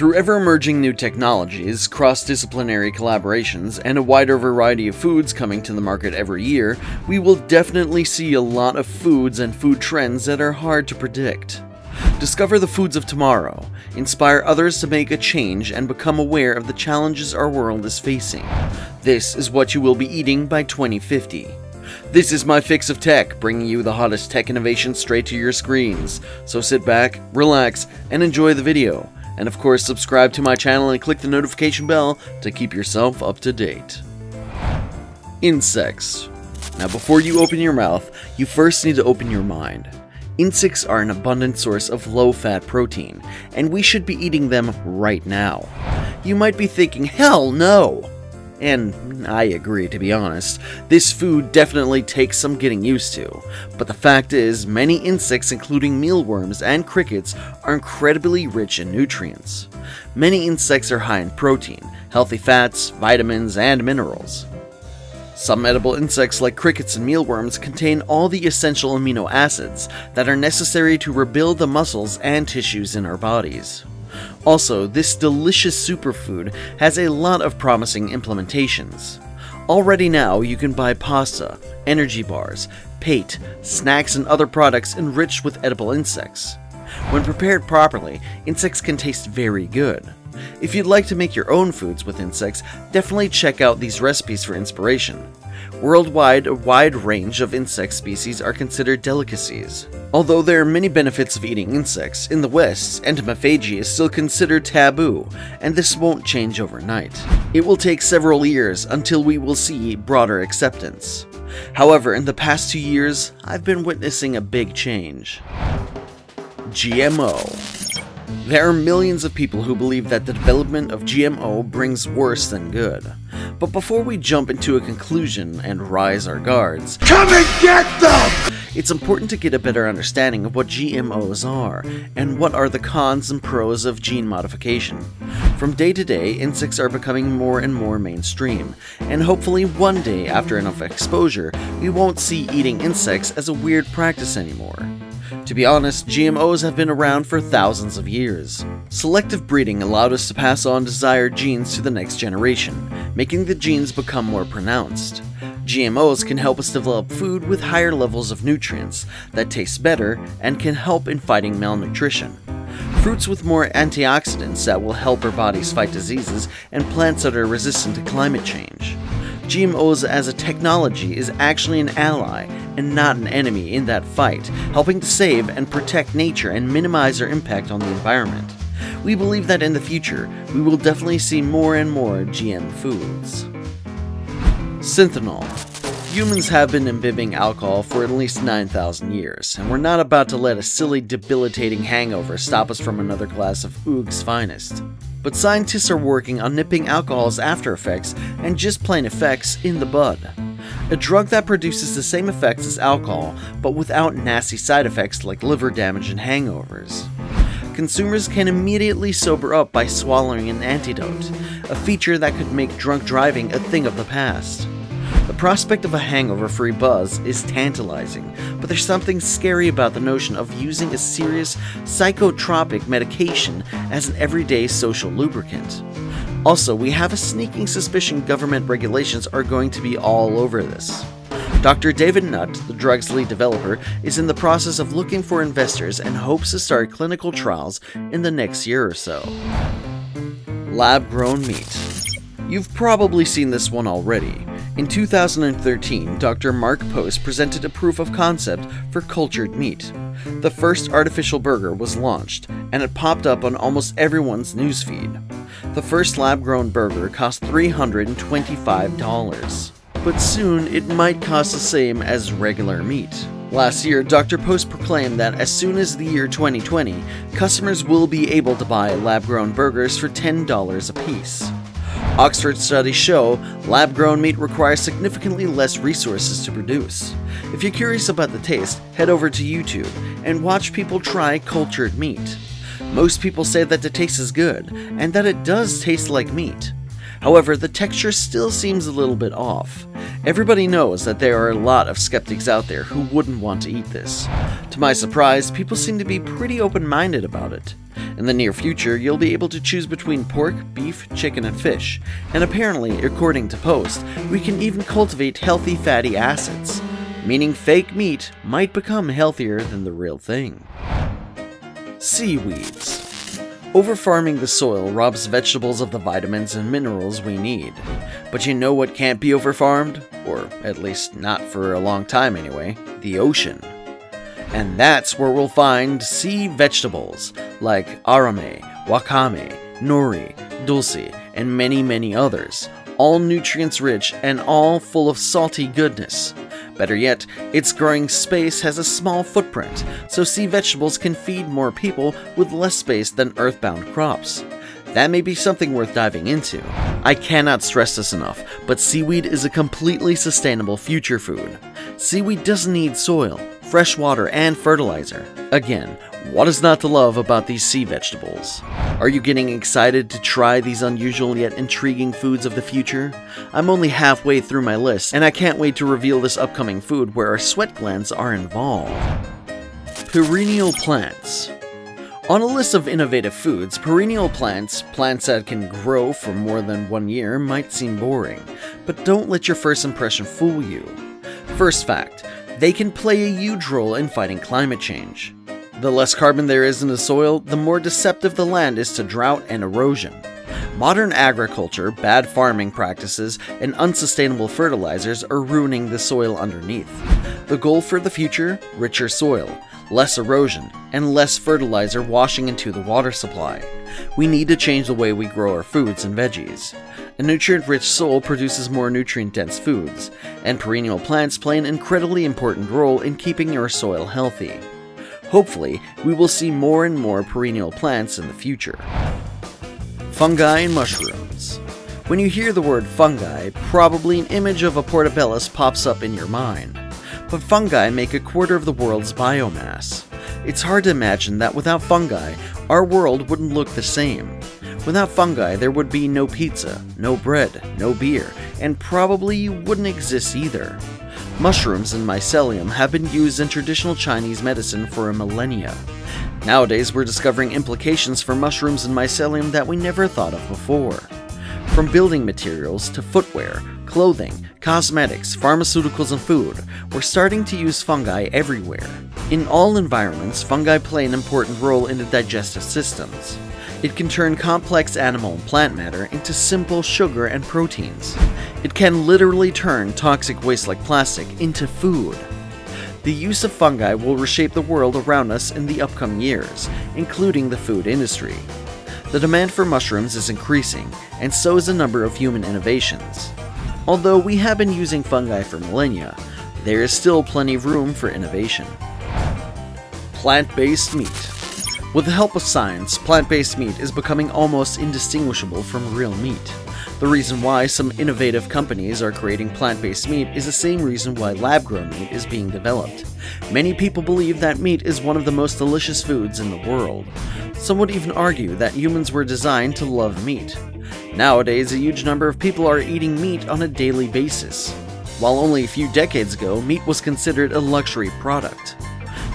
Through ever emerging new technologies, cross disciplinary collaborations, and a wider variety of foods coming to the market every year, we will definitely see a lot of foods and food trends that are hard to predict. Discover the foods of tomorrow, inspire others to make a change, and become aware of the challenges our world is facing. This is what you will be eating by 2050. This is my fix of tech, bringing you the hottest tech innovations straight to your screens. So sit back, relax, and enjoy the video. And of course, subscribe to my channel and click the notification bell to keep yourself up to date. Insects. Now, before you open your mouth, you first need to open your mind. Insects are an abundant source of low fat protein, and we should be eating them right now. You might be thinking, hell no! And I agree, to be honest. This food definitely takes some getting used to. But the fact is, many insects, including mealworms and crickets, are incredibly rich in nutrients. Many insects are high in protein, healthy fats, vitamins, and minerals. Some edible insects like crickets and mealworms contain all the essential amino acids that are necessary to rebuild the muscles and tissues in our bodies. Also, this delicious superfood has a lot of promising implementations. Already now, you can buy pasta, energy bars, pate, snacks, and other products enriched with edible insects. When prepared properly, insects can taste very good. If you'd like to make your own foods with insects, definitely check out these recipes for inspiration. Worldwide, a wide range of insect species are considered delicacies. Although there are many benefits of eating insects, in the West, entomophagy is still considered taboo, and this won't change overnight. It will take several years until we will see broader acceptance. However, in the past two years, I've been witnessing a big change. GMO there are millions of people who believe that the development of GMO brings worse than good. But before we jump into a conclusion and rise our guards, come and get them! It's important to get a better understanding of what GMOs are, and what are the cons and pros of gene modification. From day to day, insects are becoming more and more mainstream, and hopefully one day after enough exposure, we won't see eating insects as a weird practice anymore. To be honest, GMOs have been around for thousands of years. Selective breeding allowed us to pass on desired genes to the next generation, making the genes become more pronounced. GMOs can help us develop food with higher levels of nutrients that taste better and can help in fighting malnutrition. Fruits with more antioxidants that will help our bodies fight diseases, and plants that are resistant to climate change. GMOs as a technology is actually an ally and not an enemy in that fight, helping to save and protect nature and minimize our impact on the environment. We believe that in the future, we will definitely see more and more GM foods. Synthehol Humans have been imbibing alcohol for at least 9,000 years, and we're not about to let a silly, debilitating hangover stop us from another glass of Oog's finest but scientists are working on nipping alcohol's after effects and just plain effects in the bud. A drug that produces the same effects as alcohol, but without nasty side effects like liver damage and hangovers. Consumers can immediately sober up by swallowing an antidote, a feature that could make drunk driving a thing of the past. The prospect of a hangover-free buzz is tantalizing, but there's something scary about the notion of using a serious psychotropic medication as an everyday social lubricant. Also, we have a sneaking suspicion government regulations are going to be all over this. Dr. David Nutt, the drug's lead developer, is in the process of looking for investors and hopes to start clinical trials in the next year or so. Lab grown meat. You've probably seen this one already. In 2013, Dr. Mark Post presented a proof of concept for cultured meat. The first artificial burger was launched, and it popped up on almost everyone's newsfeed. The first lab grown burger cost $325, but soon it might cost the same as regular meat. Last year, Dr. Post proclaimed that as soon as the year 2020, customers will be able to buy lab grown burgers for $10 a piece. Oxford studies show lab grown meat requires significantly less resources to produce. If you're curious about the taste, head over to YouTube and watch people try cultured meat. Most people say that the taste is good and that it does taste like meat. However, the texture still seems a little bit off. Everybody knows that there are a lot of skeptics out there who wouldn't want to eat this. To my surprise, people seem to be pretty open minded about it. In the near future, you'll be able to choose between pork, beef, chicken, and fish, and apparently, according to Post, we can even cultivate healthy fatty acids, meaning fake meat might become healthier than the real thing. Seaweeds. Overfarming the soil robs vegetables of the vitamins and minerals we need. But you know what can't be overfarmed? Or at least not for a long time anyway the ocean. And that's where we'll find sea vegetables like arame, wakame, nori, dulse, and many, many others, all nutrients rich and all full of salty goodness. Better yet, its growing space has a small footprint, so sea vegetables can feed more people with less space than earthbound crops. That may be something worth diving into. I cannot stress this enough, but seaweed is a completely sustainable future food. Seaweed doesn't need soil, fresh water, and fertilizer. Again, what is not to love about these sea vegetables? Are you getting excited to try these unusual yet intriguing foods of the future? I'm only halfway through my list, and I can't wait to reveal this upcoming food where our sweat glands are involved. Perennial plants. On a list of innovative foods, perennial plants, plants that can grow for more than one year, might seem boring, but don't let your first impression fool you. First fact, they can play a huge role in fighting climate change. The less carbon there is in the soil, the more deceptive the land is to drought and erosion. Modern agriculture, bad farming practices, and unsustainable fertilizers are ruining the soil underneath. The goal for the future richer soil, less erosion, and less fertilizer washing into the water supply. We need to change the way we grow our foods and veggies. A nutrient rich soil produces more nutrient dense foods, and perennial plants play an incredibly important role in keeping your soil healthy. Hopefully, we will see more and more perennial plants in the future. Fungi and mushrooms. When you hear the word fungi, probably an image of a portobello pops up in your mind. But fungi make a quarter of the world's biomass. It's hard to imagine that without fungi, our world wouldn't look the same. Without fungi, there would be no pizza, no bread, no beer, and probably you wouldn't exist either. Mushrooms and mycelium have been used in traditional Chinese medicine for a millennia. Nowadays, we're discovering implications for mushrooms and mycelium that we never thought of before. From building materials to footwear, clothing, cosmetics, pharmaceuticals, and food, we're starting to use fungi everywhere. In all environments, fungi play an important role in the digestive systems. It can turn complex animal and plant matter into simple sugar and proteins. It can literally turn toxic waste like plastic into food. The use of fungi will reshape the world around us in the upcoming years, including the food industry. The demand for mushrooms is increasing, and so is the number of human innovations. Although we have been using fungi for millennia, there is still plenty of room for innovation. Plant based meat. With the help of science, plant based meat is becoming almost indistinguishable from real meat. The reason why some innovative companies are creating plant based meat is the same reason why lab grown meat is being developed. Many people believe that meat is one of the most delicious foods in the world. Some would even argue that humans were designed to love meat. Nowadays, a huge number of people are eating meat on a daily basis. While only a few decades ago, meat was considered a luxury product.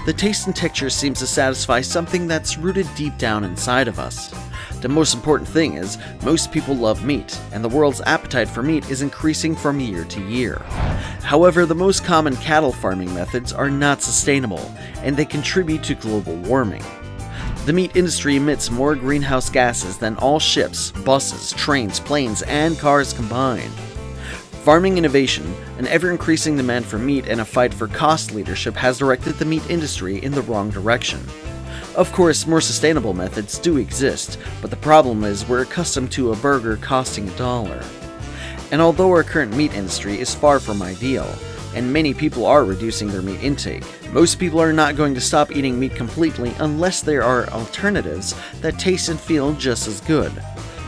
The taste and texture seems to satisfy something that's rooted deep down inside of us. The most important thing is, most people love meat, and the world's appetite for meat is increasing from year to year. However, the most common cattle farming methods are not sustainable, and they contribute to global warming. The meat industry emits more greenhouse gases than all ships, buses, trains, planes, and cars combined. Farming innovation, an ever increasing demand for meat, and a fight for cost leadership has directed the meat industry in the wrong direction. Of course, more sustainable methods do exist, but the problem is we're accustomed to a burger costing a dollar. And although our current meat industry is far from ideal, and many people are reducing their meat intake, most people are not going to stop eating meat completely unless there are alternatives that taste and feel just as good.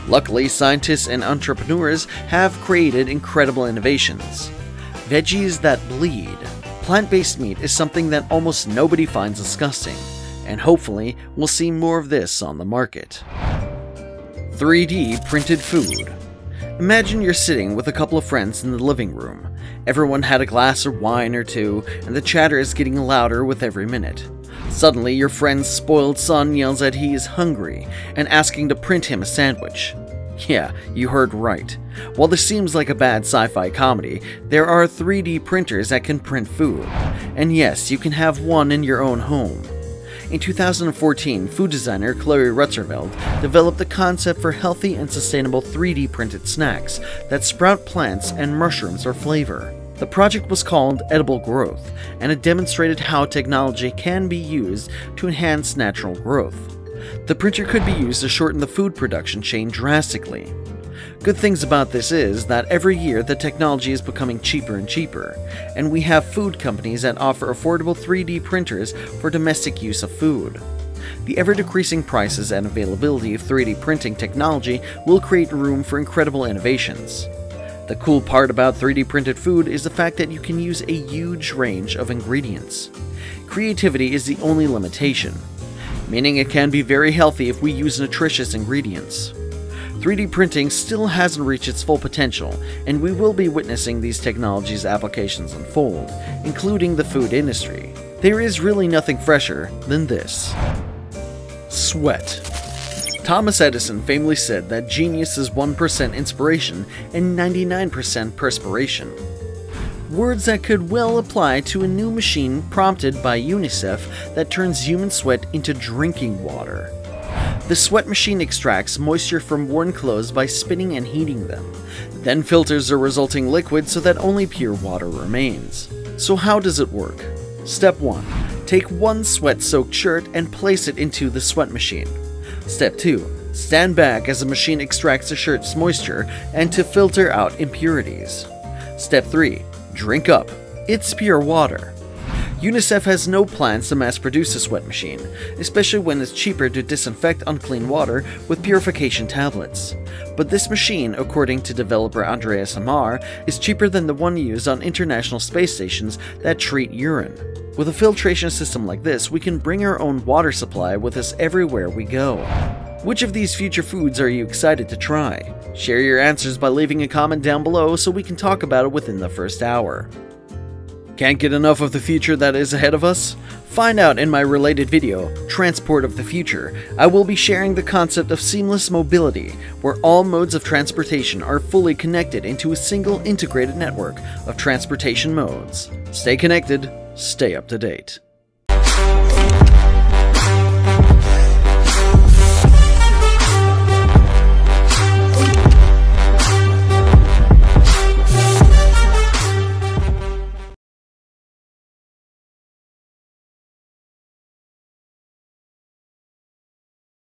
Luckily, scientists and entrepreneurs have created incredible innovations. Veggies that bleed. Plant based meat is something that almost nobody finds disgusting, and hopefully, we'll see more of this on the market. 3D printed food. Imagine you're sitting with a couple of friends in the living room. Everyone had a glass of wine or two, and the chatter is getting louder with every minute. Suddenly, your friend's spoiled son yells that he is hungry and asking to print him a sandwich. Yeah, you heard right. While this seems like a bad sci fi comedy, there are 3D printers that can print food. And yes, you can have one in your own home. In 2014, food designer Chloe Rutzerveld developed the concept for healthy and sustainable 3D printed snacks that sprout plants and mushrooms for flavor. The project was called Edible Growth, and it demonstrated how technology can be used to enhance natural growth. The printer could be used to shorten the food production chain drastically. Good things about this is that every year the technology is becoming cheaper and cheaper, and we have food companies that offer affordable 3D printers for domestic use of food. The ever decreasing prices and availability of 3D printing technology will create room for incredible innovations. The cool part about 3D printed food is the fact that you can use a huge range of ingredients. Creativity is the only limitation, meaning it can be very healthy if we use nutritious ingredients. 3D printing still hasn't reached its full potential, and we will be witnessing these technologies' applications unfold, including the food industry. There is really nothing fresher than this. Sweat. Thomas Edison famously said that genius is 1% inspiration and 99% perspiration. Words that could well apply to a new machine prompted by UNICEF that turns human sweat into drinking water. The sweat machine extracts moisture from worn clothes by spinning and heating them, then filters the resulting liquid so that only pure water remains. So how does it work? Step 1. Take one sweat-soaked shirt and place it into the sweat machine. Step 2. Stand back as the machine extracts the shirt's moisture and to filter out impurities. Step 3. Drink up. It's pure water. UNICEF has no plans to mass produce a sweat machine, especially when it's cheaper to disinfect unclean water with purification tablets. But this machine, according to developer Andreas Hammar, is cheaper than the one used on international space stations that treat urine. With a filtration system like this, we can bring our own water supply with us everywhere we go. Which of these future foods are you excited to try? Share your answers by leaving a comment down below so we can talk about it within the first hour. Can't get enough of the future that is ahead of us? Find out in my related video, Transport of the Future. I will be sharing the concept of seamless mobility, where all modes of transportation are fully connected into a single integrated network of transportation modes. Stay connected, stay up to date.